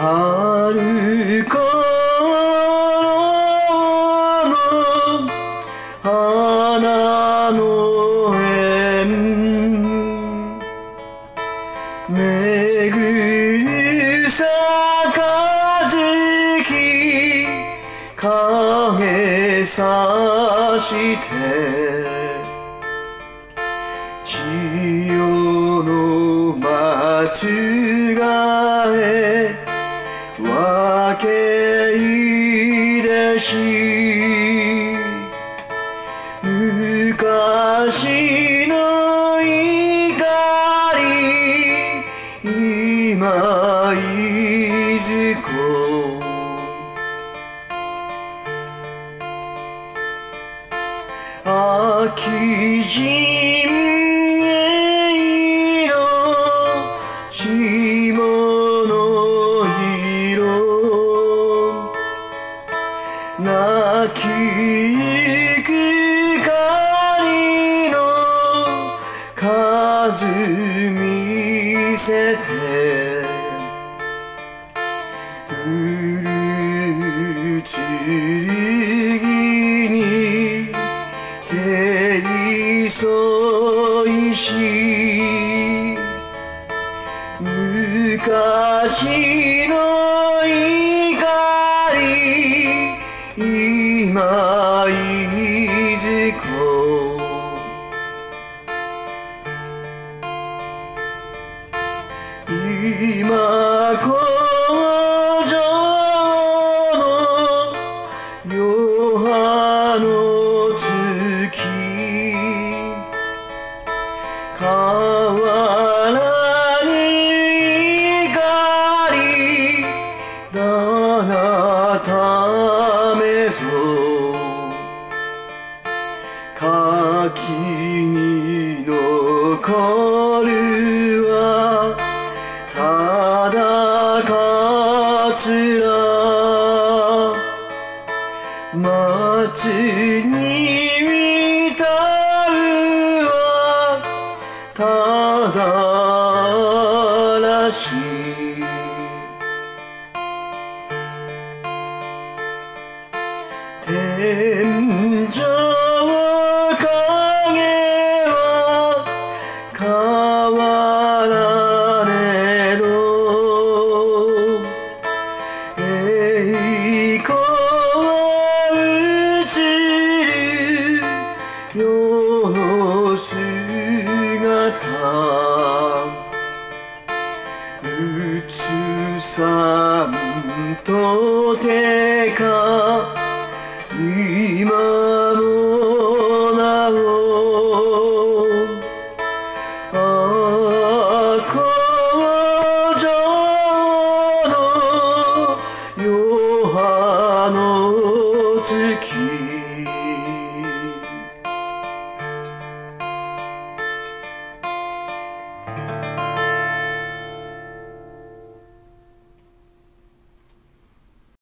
春頃の花の縁めぐるさかずき影さして千代の松し昔の怒り今いずこ秋陣泣きゆく狩の数見せてうるつりに蹴り添いし昔の怒り今いずこ今工場の余波の月変わらぬ怒りだなためぞ書きに残るはただかつら松に歌うはただらしい。天井仏さんとてか今もなお工場の余波の月。